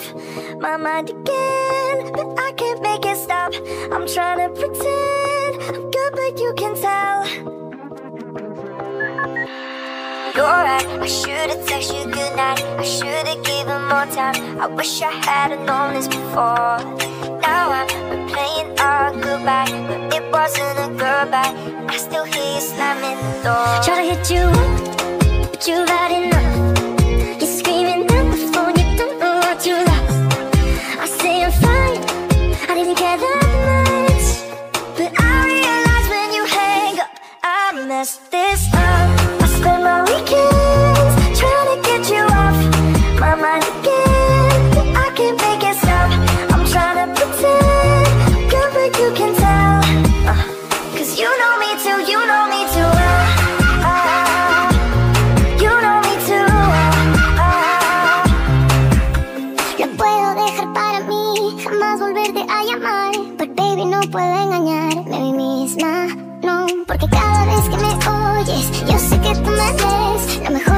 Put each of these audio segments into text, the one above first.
off my mind again, but I can't make it stop. I'm trying to pretend I'm good, but you can tell. You're right, I should've texted you goodnight. I should've given more time. I wish I had known this before. Now I'm replaying our goodbye, but it wasn't a goodbye. I still hear you slamming the door. Try to hit you but you've had enough. Volverte a llamar. But baby, no puedo engañarme a mí misma, no. Porque cada vez que me oyes, yo sé que tú me ves. Lo mejor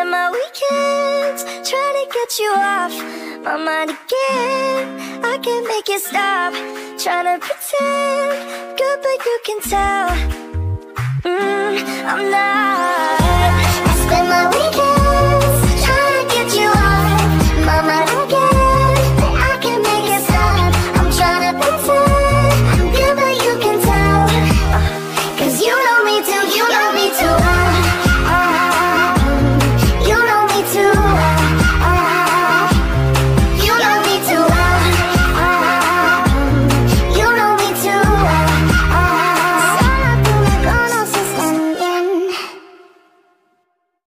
spend my weekends trying to get you off my mind again. I can't make it stop, trying to pretend good, but you can tell. Mm, I'm not